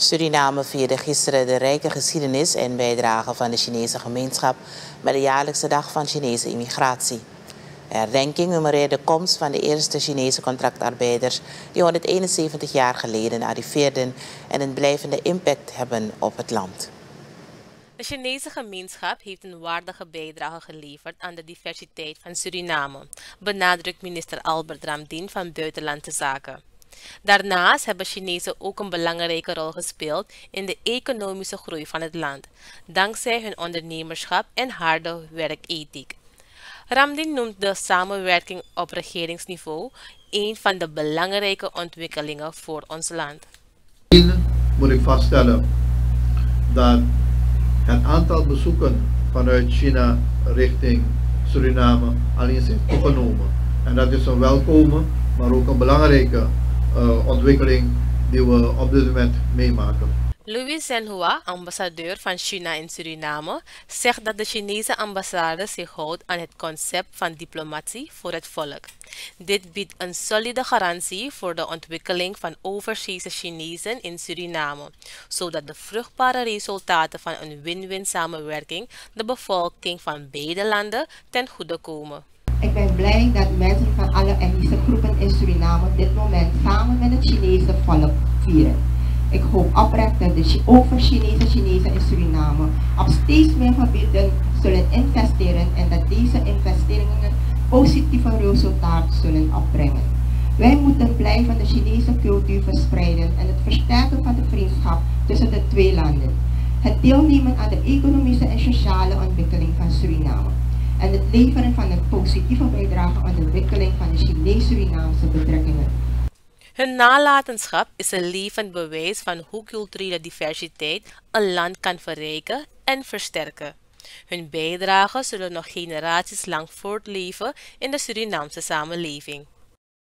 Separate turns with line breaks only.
Suriname vierde gisteren de rijke geschiedenis en bijdrage van de Chinese gemeenschap met de jaarlijkse dag van Chinese immigratie. De herdenking memoreert de komst van de eerste Chinese contractarbeiders die 171 jaar geleden arriveerden en een blijvende impact hebben op het land.
De Chinese gemeenschap heeft een waardige bijdrage geleverd aan de diversiteit van Suriname, benadrukt minister Albert Ramdien van Buitenlandse Zaken. Daarnaast hebben Chinezen ook een belangrijke rol gespeeld in de economische groei van het land, dankzij hun ondernemerschap en harde werkethiek. Ramdin noemt de samenwerking op regeringsniveau een van de belangrijke ontwikkelingen voor ons land.
moet ik vaststellen dat het aantal bezoeken vanuit China richting Suriname alleen is toegenomen. En dat is een welkome, maar ook een belangrijke ontwikkeling die we op dit moment meemaken.
Louis Zenhua, ambassadeur van China in Suriname, zegt dat de Chinese ambassade zich houdt aan het concept van diplomatie voor het volk. Dit biedt een solide garantie voor de ontwikkeling van overzeese Chinezen in Suriname, zodat de vruchtbare resultaten van een win-win samenwerking de bevolking van beide landen ten goede komen.
Ik ben blij dat mensen van alle etnische groepen in Suriname dit moment samen met het Chinese volk vieren. Ik hoop oprecht dat de over Chinese Chinezen in Suriname op steeds meer gebieden zullen investeren en dat deze investeringen positieve resultaten zullen opbrengen. Wij moeten blijven de Chinese cultuur verspreiden en het versterken van de vriendschap tussen de twee landen. Het deelnemen aan de economische en sociale ontwikkeling van Suriname en het leveren van een positieve bijdrage aan de ontwikkeling van de Chinees-Surinaamse betrekkingen.
Hun nalatenschap is een levend bewijs van hoe culturele diversiteit een land kan verrijken en versterken. Hun bijdrage zullen nog generaties lang voortleven in de Surinaamse samenleving.